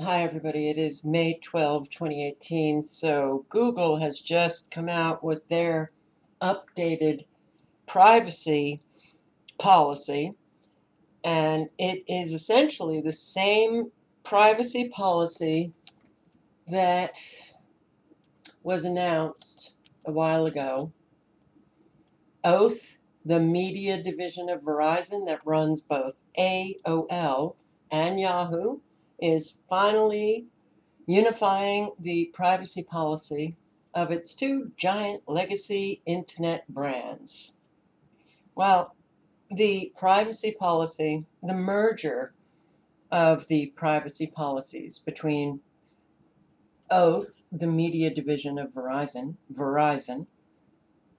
Hi, everybody. It is May 12, 2018. So, Google has just come out with their updated privacy policy, and it is essentially the same privacy policy that was announced a while ago. Oath, the media division of Verizon that runs both AOL and Yahoo is finally unifying the privacy policy of its two giant legacy internet brands. Well, the privacy policy, the merger of the privacy policies between Oath, the media division of Verizon, Verizon,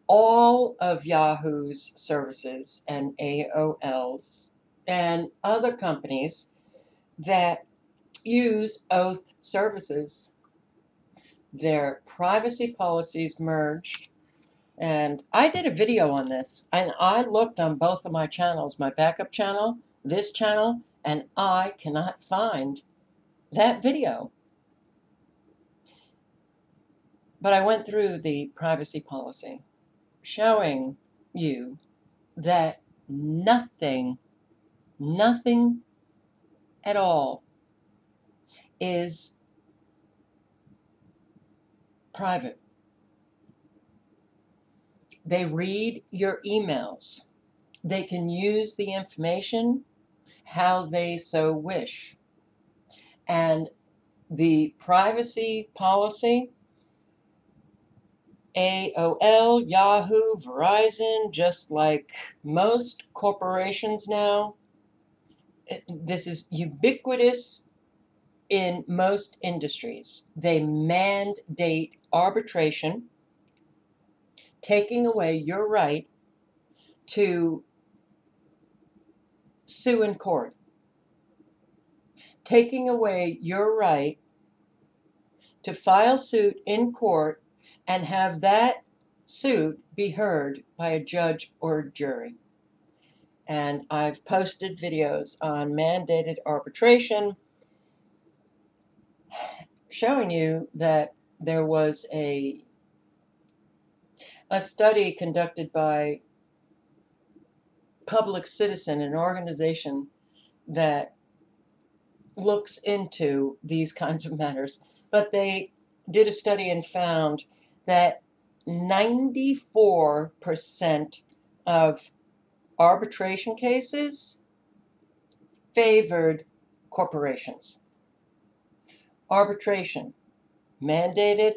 all of Yahoo's services and AOL's and other companies that use Oath services. Their privacy policies merged. And I did a video on this, and I looked on both of my channels, my backup channel, this channel, and I cannot find that video. But I went through the privacy policy, showing you that nothing, nothing at all is private. They read your emails. They can use the information how they so wish. And the privacy policy, AOL, Yahoo, Verizon, just like most corporations now, this is ubiquitous in most industries. They mandate arbitration, taking away your right to sue in court, taking away your right to file suit in court and have that suit be heard by a judge or a jury. And I've posted videos on mandated arbitration showing you that there was a a study conducted by Public Citizen, an organization that looks into these kinds of matters. But they did a study and found that 94% of arbitration cases favored corporations. Arbitration mandated.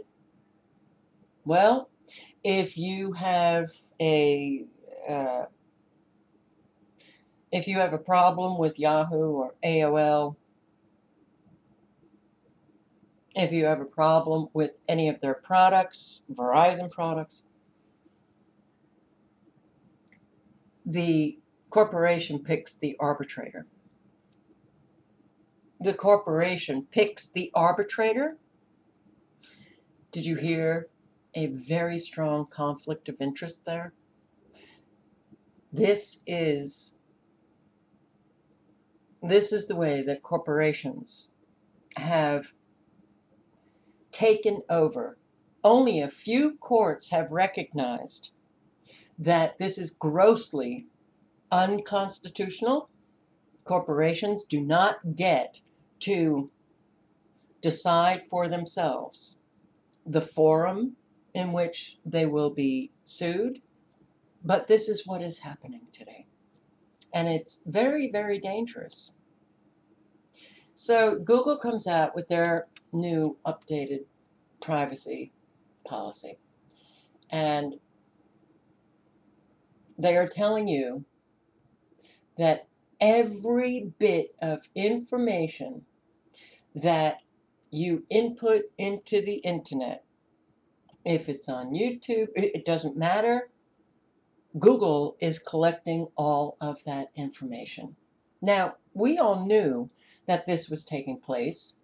Well, if you have a uh, if you have a problem with Yahoo or AOL, if you have a problem with any of their products, Verizon products, the corporation picks the arbitrator the corporation picks the arbitrator. Did you hear a very strong conflict of interest there? This is this is the way that corporations have taken over. Only a few courts have recognized that this is grossly unconstitutional. Corporations do not get to decide for themselves the forum in which they will be sued. But this is what is happening today. And it's very, very dangerous. So Google comes out with their new updated privacy policy. And they are telling you that every bit of information that you input into the internet. If it's on YouTube, it doesn't matter. Google is collecting all of that information. Now, we all knew that this was taking place.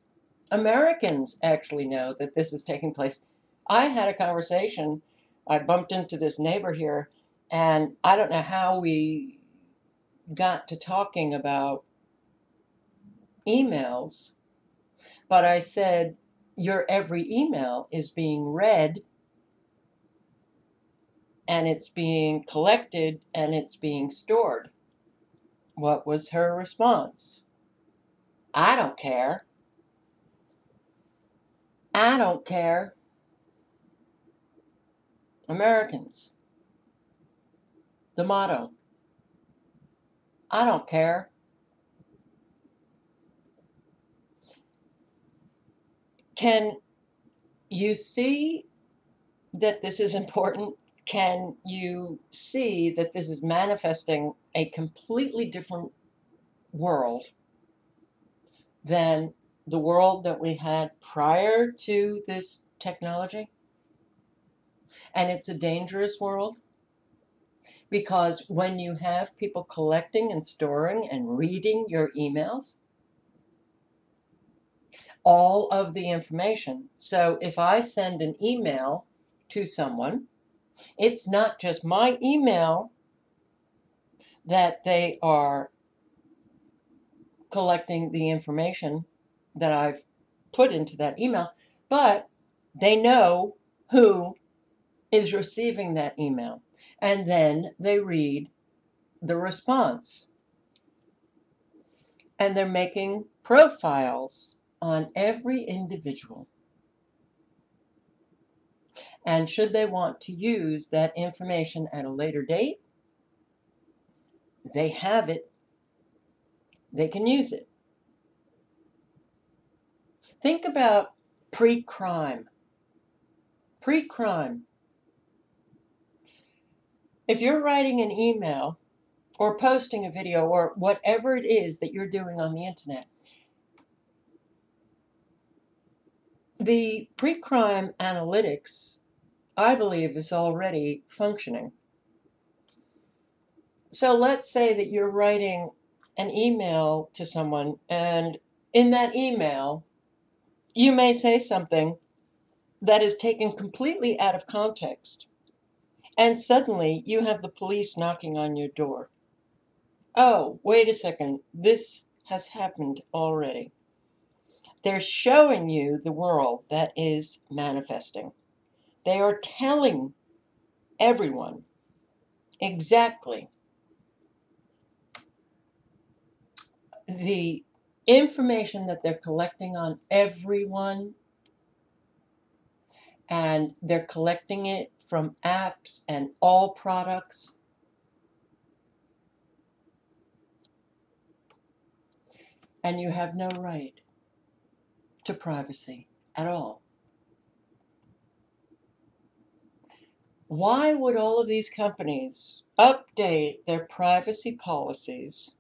Americans actually know that this is taking place. I had a conversation, I bumped into this neighbor here, and I don't know how we got to talking about emails but I said your every email is being read and it's being collected and it's being stored. What was her response? I don't care. I don't care. Americans. The motto. I don't care. Can you see that this is important? Can you see that this is manifesting a completely different world than the world that we had prior to this technology? And it's a dangerous world because when you have people collecting and storing and reading your emails, all of the information. So if I send an email to someone, it's not just my email that they are collecting the information that I've put into that email, but they know who is receiving that email. And then they read the response. And they're making profiles on every individual. And should they want to use that information at a later date, they have it, they can use it. Think about pre crime. Pre crime. If you're writing an email or posting a video or whatever it is that you're doing on the internet, the pre crime analytics, I believe, is already functioning. So let's say that you're writing an email to someone, and in that email, you may say something that is taken completely out of context. And suddenly you have the police knocking on your door. Oh, wait a second, this has happened already. They're showing you the world that is manifesting. They are telling everyone exactly the information that they're collecting on everyone and they're collecting it from apps and all products. And you have no right to privacy at all. Why would all of these companies update their privacy policies?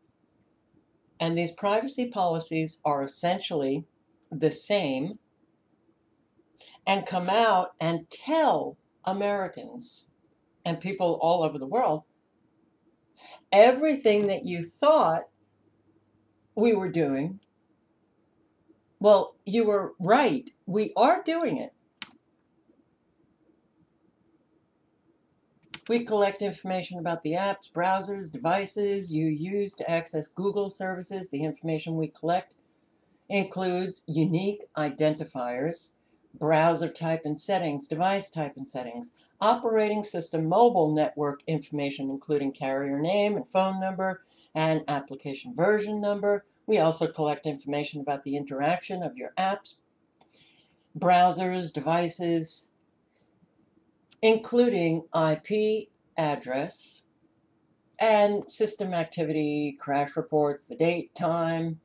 And these privacy policies are essentially the same and come out and tell Americans and people all over the world everything that you thought we were doing. Well, you were right. We are doing it. We collect information about the apps, browsers, devices you use to access Google services. The information we collect includes unique identifiers browser type and settings, device type and settings, operating system mobile network information, including carrier name and phone number and application version number. We also collect information about the interaction of your apps, browsers, devices, including IP address and system activity, crash reports, the date, time,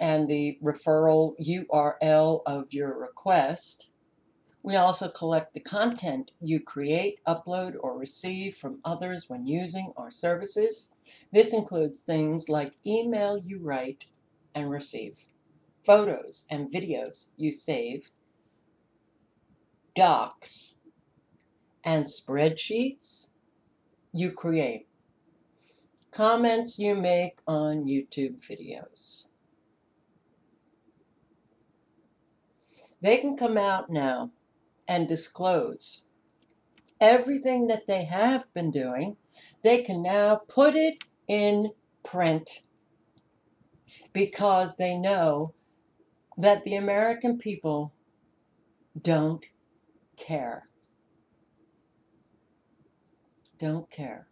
and the referral URL of your request. We also collect the content you create, upload, or receive from others when using our services. This includes things like email you write and receive, photos and videos you save, docs, and spreadsheets you create, comments you make on YouTube videos. They can come out now and disclose everything that they have been doing. They can now put it in print because they know that the American people don't care. Don't care.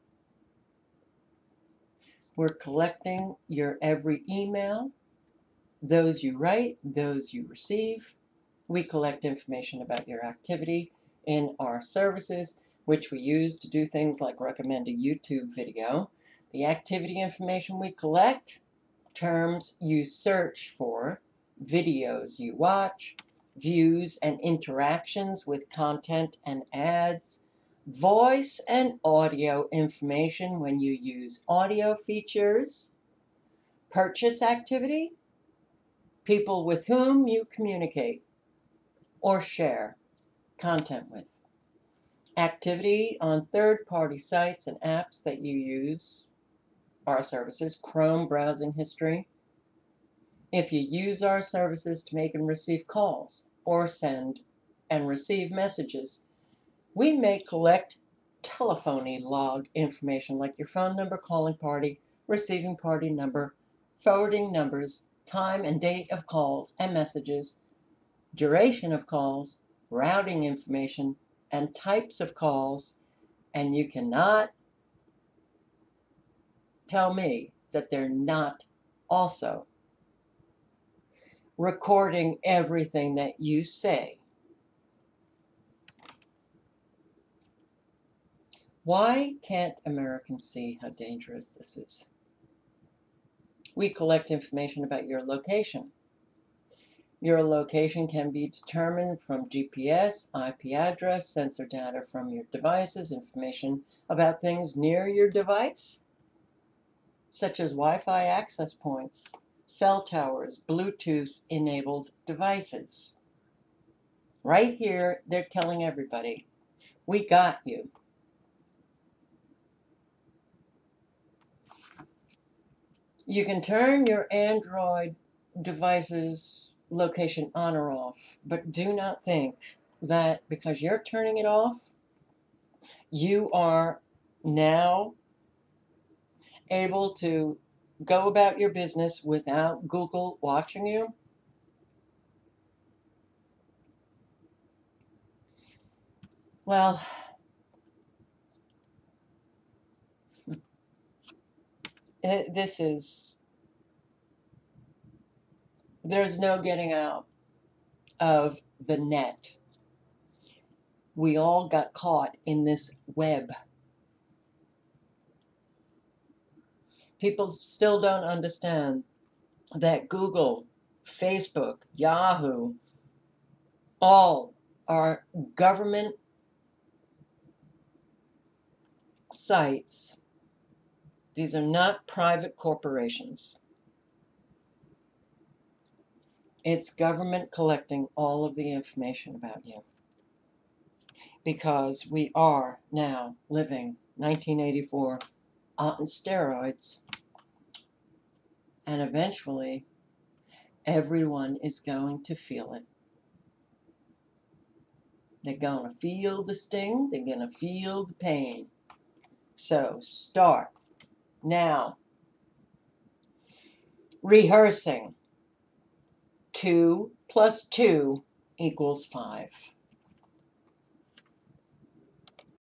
We're collecting your every email, those you write, those you receive. We collect information about your activity in our services, which we use to do things like recommend a YouTube video. The activity information we collect, terms you search for, videos you watch, views and interactions with content and ads, voice and audio information when you use audio features, purchase activity, people with whom you communicate or share content with, activity on third party sites and apps that you use, our services, Chrome browsing history. If you use our services to make and receive calls or send and receive messages, we may collect telephony log information like your phone number, calling party, receiving party number, forwarding numbers, time and date of calls and messages, duration of calls, routing information, and types of calls. And you cannot tell me that they're not also recording everything that you say Why can't Americans see how dangerous this is? We collect information about your location. Your location can be determined from GPS, IP address, sensor data from your devices, information about things near your device, such as Wi Fi access points, cell towers, Bluetooth enabled devices. Right here, they're telling everybody, we got you. You can turn your Android device's location on or off, but do not think that because you're turning it off, you are now able to go about your business without Google watching you. Well, this is there's no getting out of the net. We all got caught in this web. People still don't understand that Google, Facebook, Yahoo, all are government sites these are not private corporations. It's government collecting all of the information about you. Because we are now living 1984 on steroids. And eventually, everyone is going to feel it. They're going to feel the sting, they're going to feel the pain. So start now, rehearsing. 2 plus 2 equals 5.